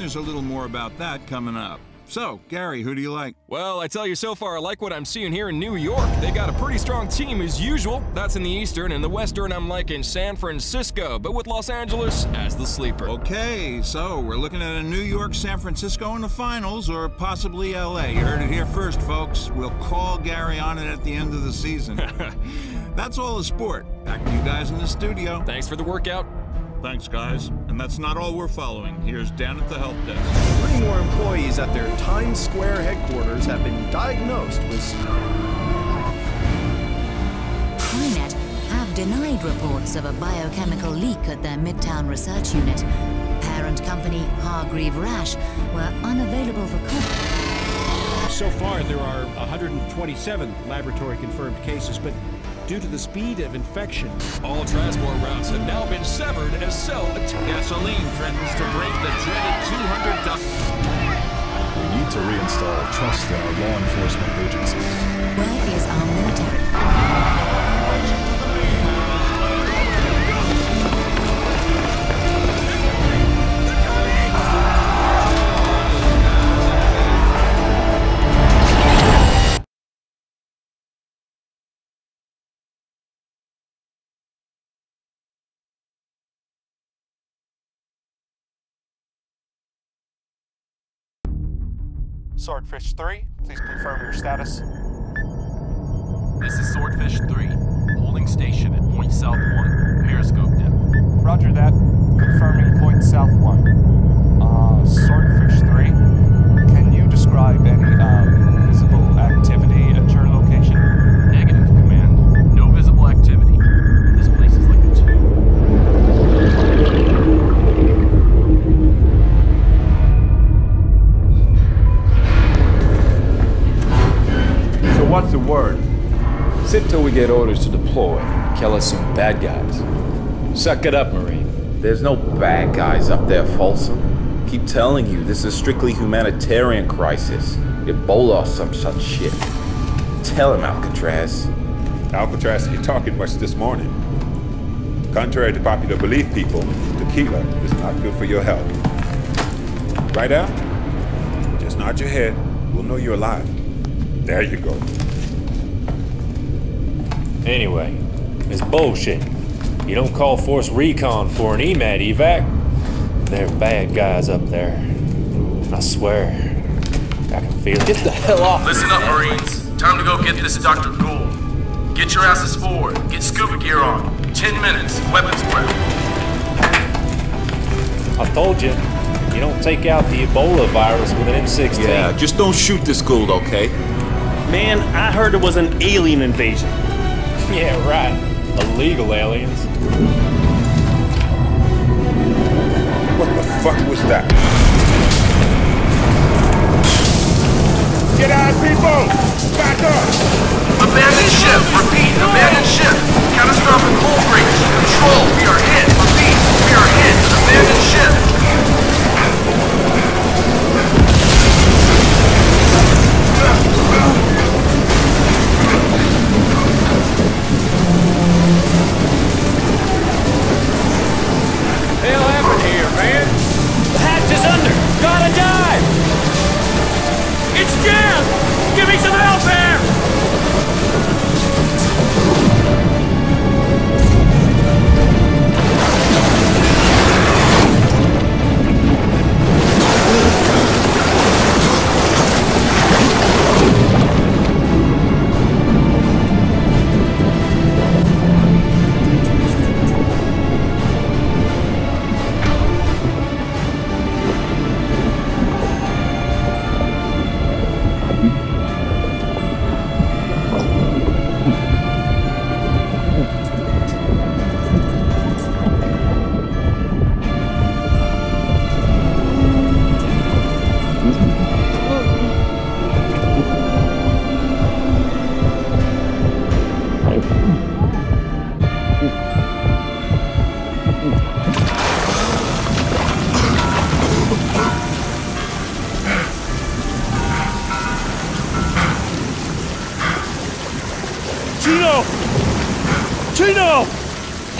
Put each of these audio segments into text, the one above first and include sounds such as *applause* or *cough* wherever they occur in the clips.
there's a little more about that coming up. So, Gary, who do you like? Well, I tell you so far, I like what I'm seeing here in New York. They got a pretty strong team as usual. That's in the Eastern. and the Western, I'm liking San Francisco, but with Los Angeles as the sleeper. Okay, so we're looking at a New York, San Francisco in the finals, or possibly LA. You heard it here first, folks. We'll call Gary on it at the end of the season. *laughs* That's all the sport. Back to you guys in the studio. Thanks for the workout. Thanks, guys. And that's not all we're following. Here's Dan at the help desk. Three more employees at their Times Square headquarters have been diagnosed with. CryNet have denied reports of a biochemical leak at their Midtown research unit. Parent company Hargreave Rasch were unavailable for comment. So far, there are 127 laboratory confirmed cases, but due to the speed of infection. All transport routes have now been severed as cell gasoline threatens to break the dreaded 200 We need to reinstall trust in our law enforcement agencies. Where is our military? Swordfish 3, please confirm your status. This is Swordfish 3, holding station at point south 1, periscope depth. Roger that. Confirming get orders to deploy. Kill us some bad guys. Suck it up, Marine. There's no bad guys up there, Folsom. Keep telling you, this is a strictly humanitarian crisis. Ebola or some such shit. Tell him, Alcatraz. Alcatraz ain't talking much this morning. Contrary to popular belief, people, tequila is not good for your health. Right, Al? Just nod your head. We'll know you're alive. There you go. Anyway, it's bullshit. You don't call Force Recon for an EMAT evac. They're bad guys up there. I swear. I can feel it. Get the hell off Listen up, Marines. Time to go get this Dr. Gould. Get your asses forward. Get scuba gear on. Ten minutes. Weapons prep. I told you, you don't take out the Ebola virus with an M16. Yeah, just don't shoot this Gould, okay? Man, I heard it was an alien invasion. *laughs* Yeah, right. Illegal aliens. What the fuck was that? Get out, people! Back up! Abandoned ship. Repeat. Abandoned ship. Catastrophic hull breach. Control. We are hit. Repeat. We are hit. Abandoned ship.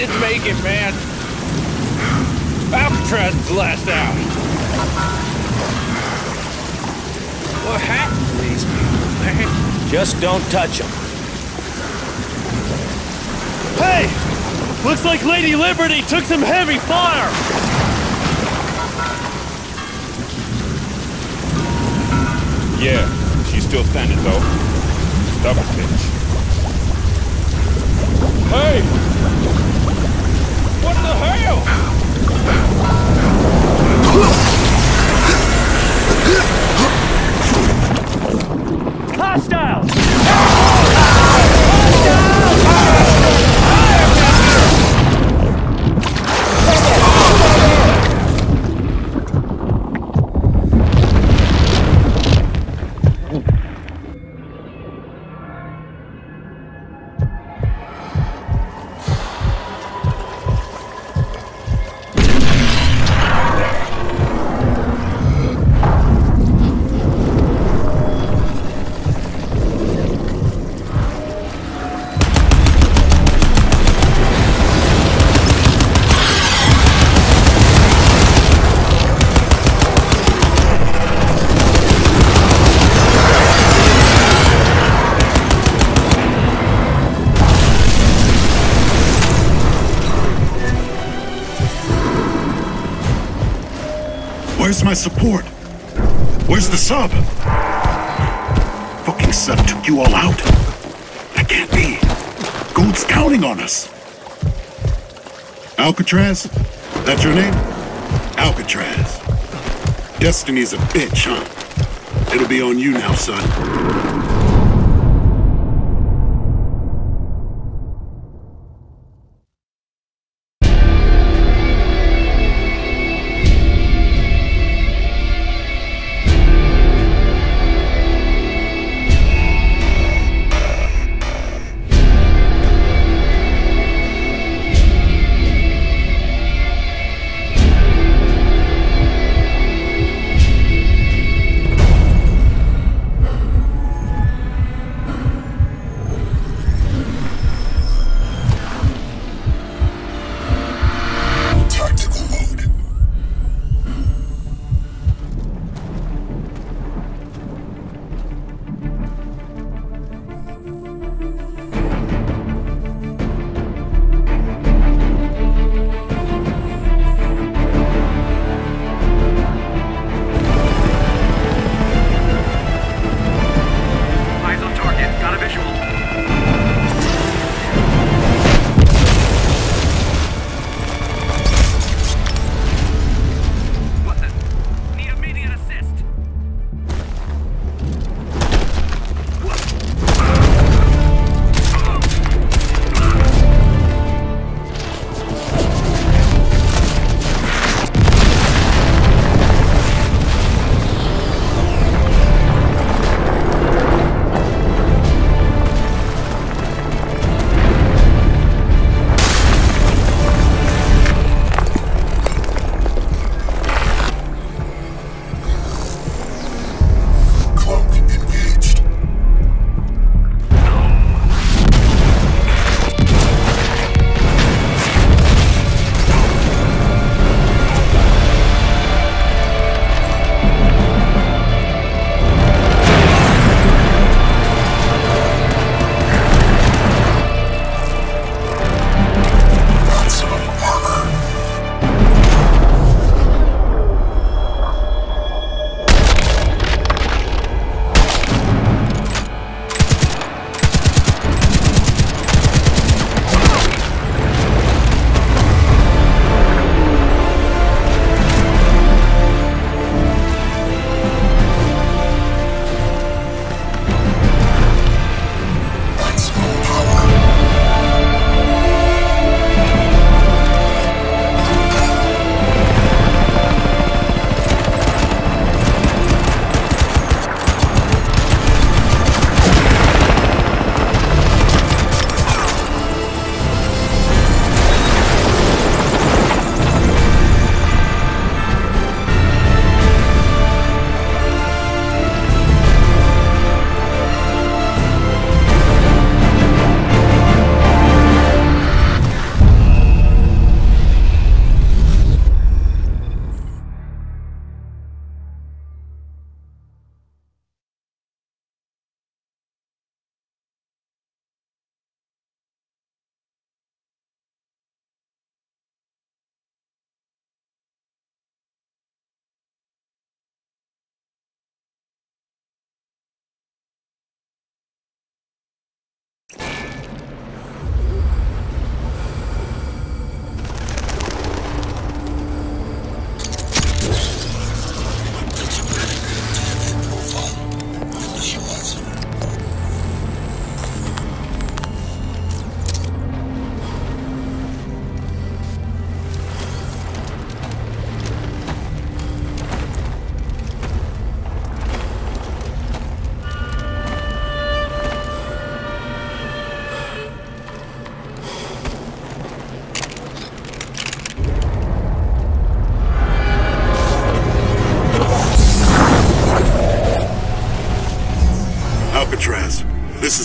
It's making, man. Alcatraz is last out. What happened to these people, man? Just don't touch them. Hey! Looks like Lady Liberty took some heavy fire! Yeah, she's still standing though. Stubborn bitch. Hey! Hell? Where's my support? Where's the sub? Fucking sub took you all out. That can't be. Gould's counting on us. Alcatraz? That's your name? Alcatraz. Destiny's a bitch, huh? It'll be on you now, son.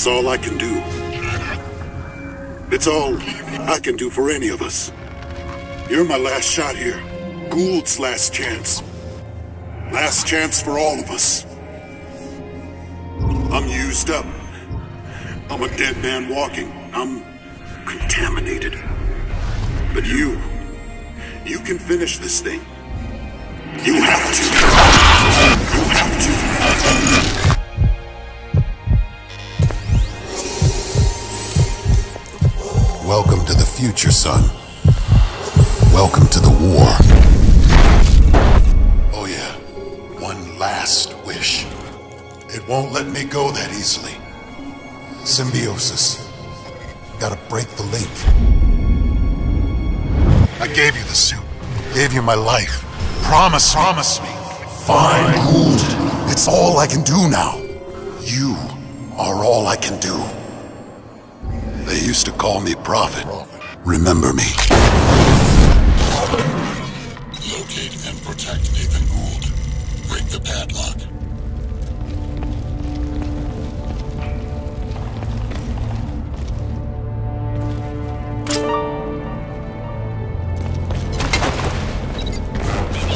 All I can do. It's all I can do for any of us. You're my last shot here. Gould's last chance. Last chance for all of us. I'm used up. I'm a dead man walking. I'm contaminated. But you, you can finish this thing. You have to. You have to. Welcome to the future, son. Welcome to the war. Oh yeah, one last wish. It won't let me go that easily. Symbiosis. Gotta break the link. I gave you the suit. Gave you my life. Promise, promise me. Fine. It's all I can do now. You are all I can do. They used to call me Prophet. Remember me. Locate and protect Nathan Gould. Break the padlock.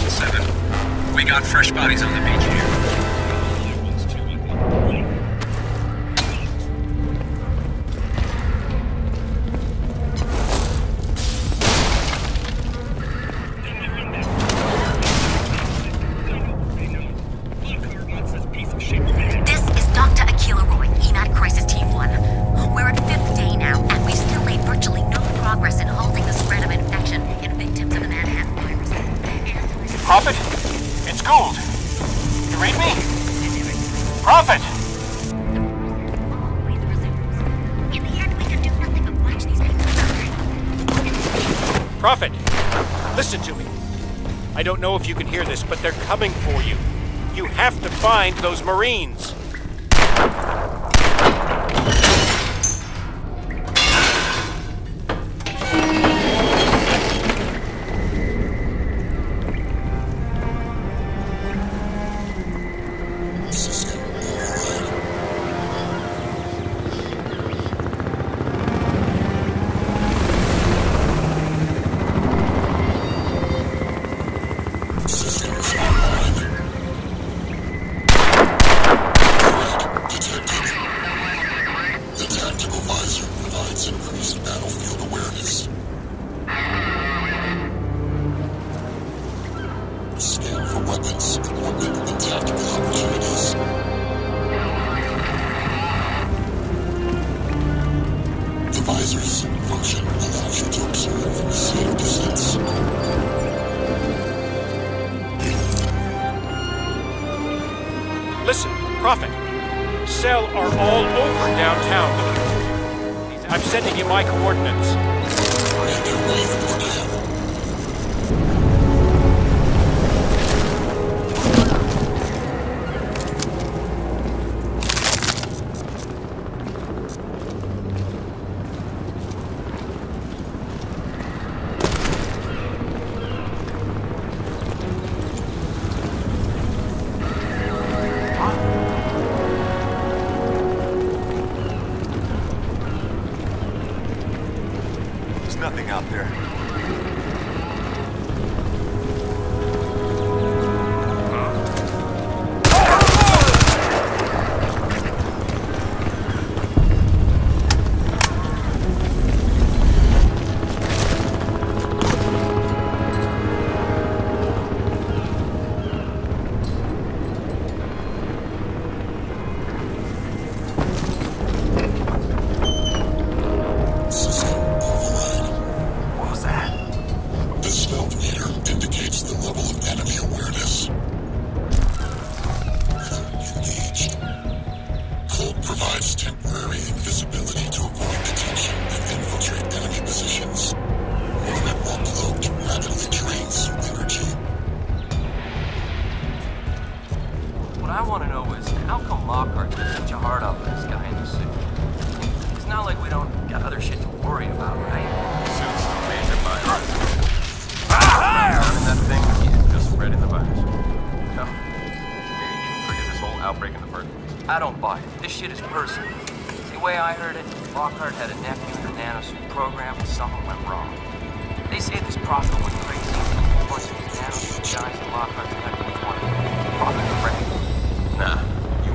Seven. We got fresh bodies on the beach Prophet? It's Gould. You read me? Prophet! Prophet, listen to me. I don't know if you can hear this, but they're coming for you. You have to find those Marines. My coordinates. Nothing out there. How come Lockhart took such a hard up on this guy in the suit? It's not like we don't got other shit to worry about, right? Suit's a major virus. Running that thing, he's just spreading the virus. No. Maybe he didn't this whole outbreak in the first place. I don't buy it. This shit is personal. The way I heard it, Lockhart had a nephew in the nanosuit program and something went wrong. They say this Prophet went crazy. Of these nanosuit guys and Lockhart's nephew was one. Prophet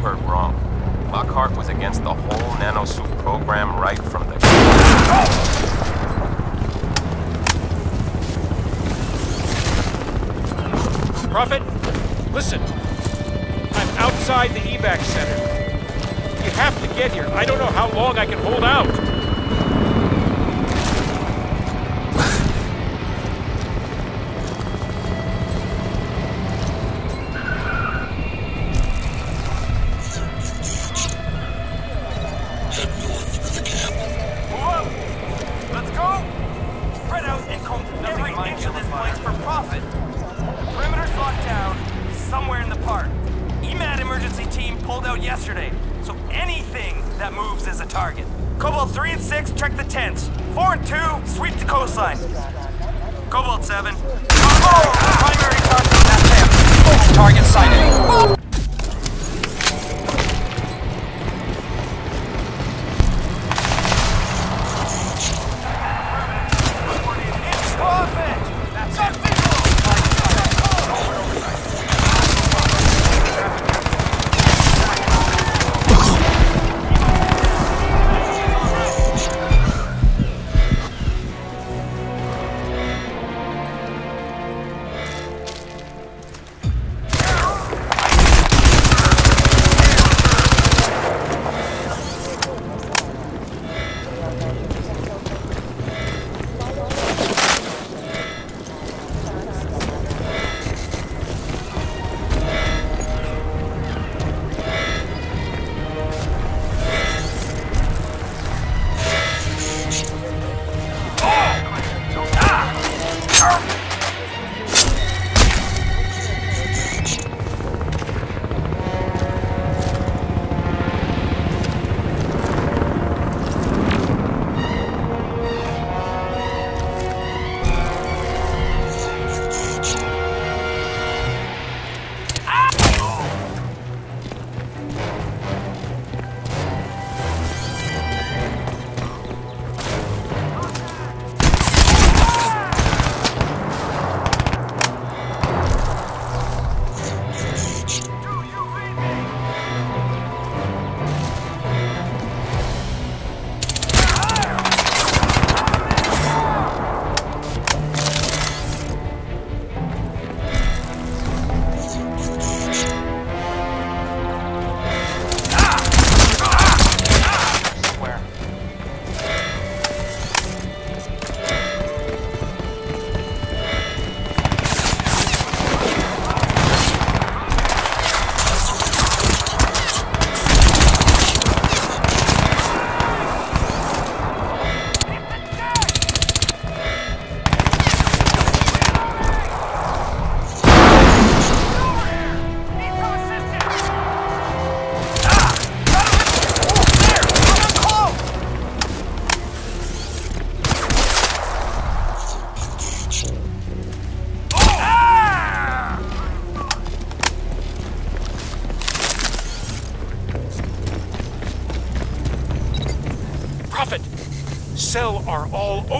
heard wrong. Lockhart was against the whole nanosuit program right from the Prophet, listen. I'm outside the evac center. You have to get here. I don't know how long I can hold out.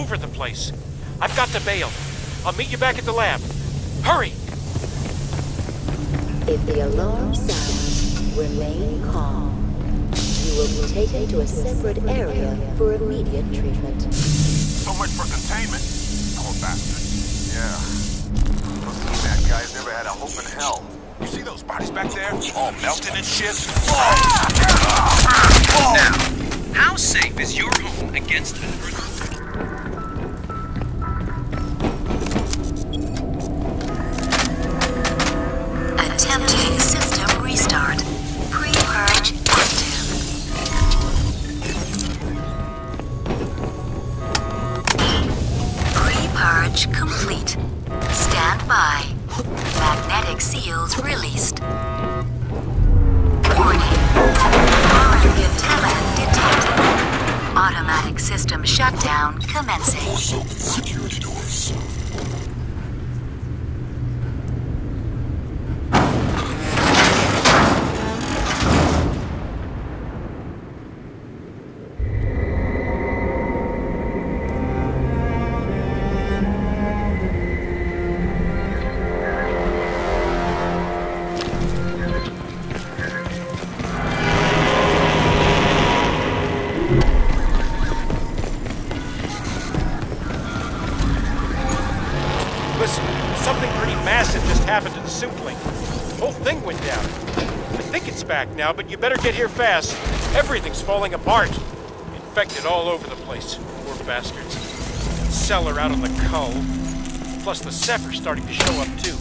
Over the place. I've got to bail. I'll meet you back at the lab. Hurry! If the alarm sounds, remain calm. You will be taken to a separate area for immediate treatment. So much for containment. Poor bastards. Yeah. Those EMAC guys never had a hope in hell. You see those bodies back there? All melted and shit? Now, how safe is your home against an earthquake? Attempting Listen, something pretty massive just happened to the suit link. The whole thing went down. I think it's back now, but you better get here fast. Everything's falling apart. Infected all over the place. Poor bastards. Cellar out on the cull. Plus the Zephyr's starting to show up too.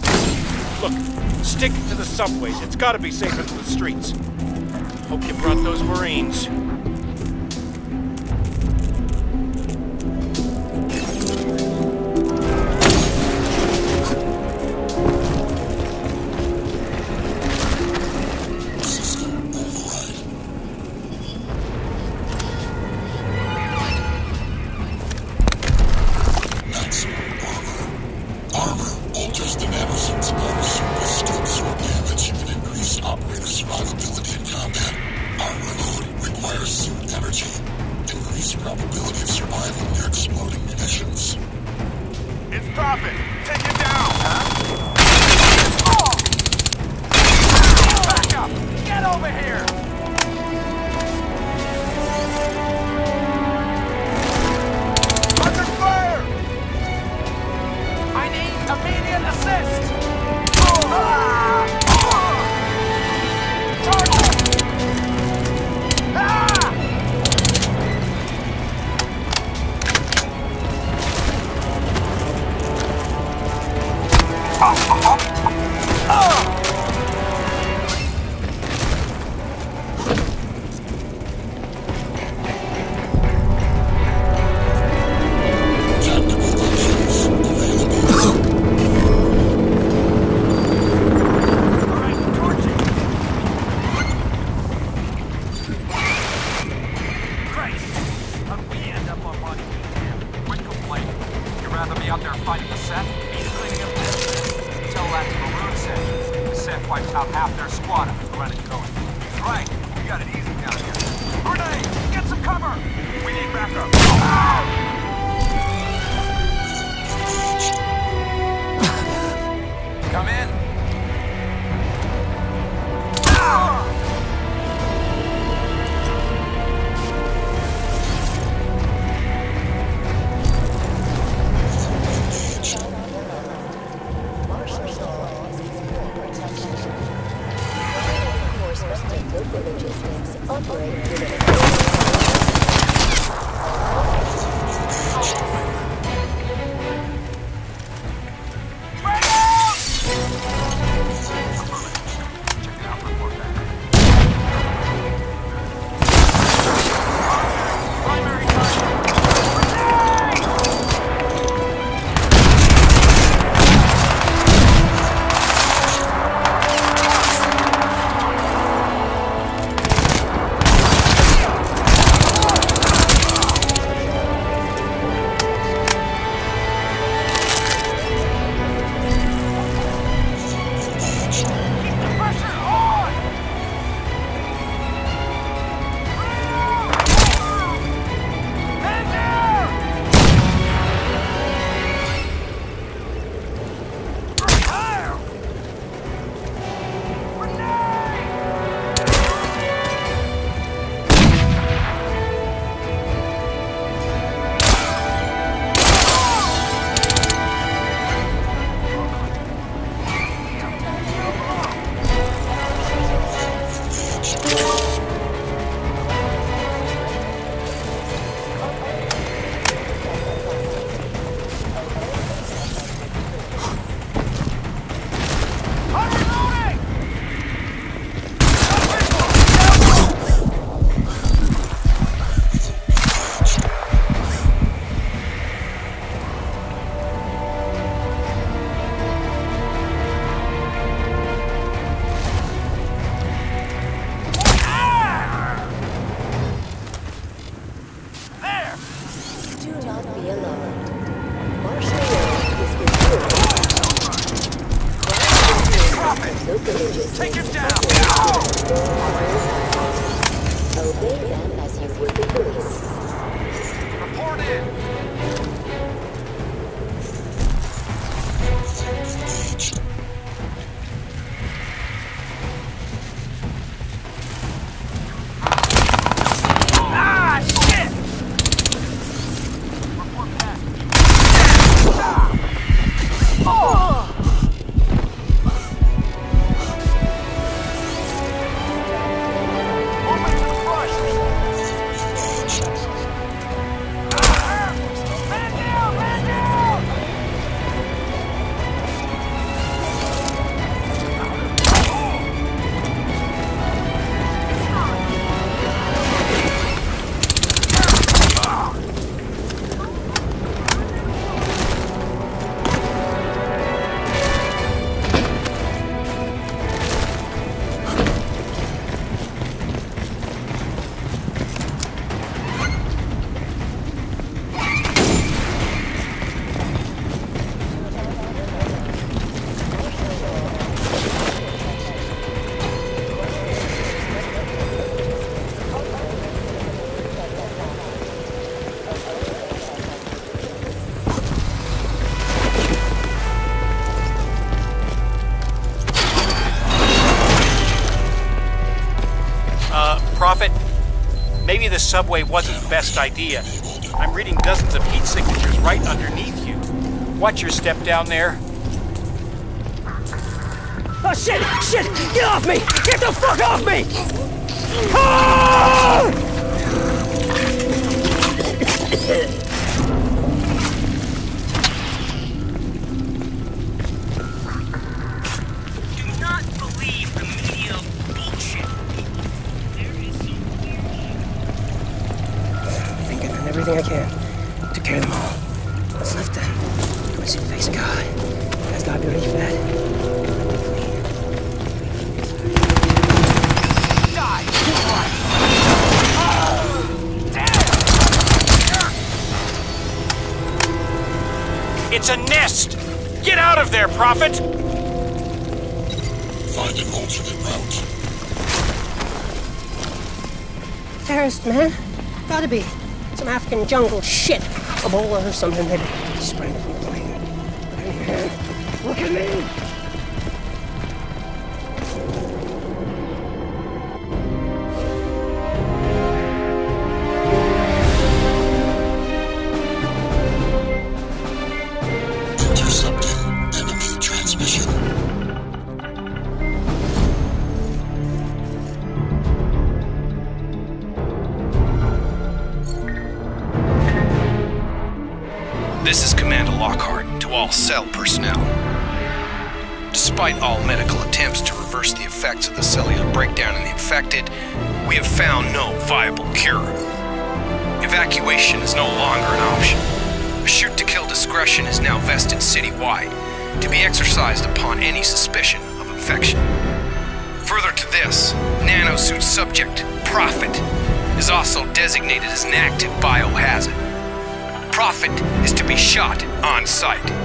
Look, stick to the subways. It's gotta be safer than the streets. Hope you brought those Marines. Increased probability of survival near exploding munitions. It's Prophet. Take him down, huh? Back up! Get over here! Under fire! I need immediate assist! Yeah. Subway wasn't the best idea. I'm reading dozens of heat signatures right underneath you. Watch your step down there. Oh shit! Shit! Get off me! Get the fuck off me! Ah! Everything I can to carry them all. What's left then? Twisted face guy. Guy's gotta be really fat. It's a nest! Get out of there, Prophet! Find an alternate route. Terrorist, man. Gotta be. Some African jungle shit. Ebola or something, maybe. Spraying from the plane. Look at me! All cell personnel. Despite all medical attempts to reverse the effects of the cellular breakdown in the infected, we have found no viable cure. Evacuation is no longer an option. A shoot to kill discretion is now vested citywide, to be exercised upon any suspicion of infection. Further to this, nanosuit subject, Prophet, is also designated as an active biohazard. Prophet is to be shot on sight.